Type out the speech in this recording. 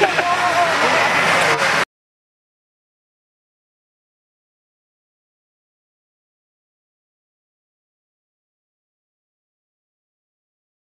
Together.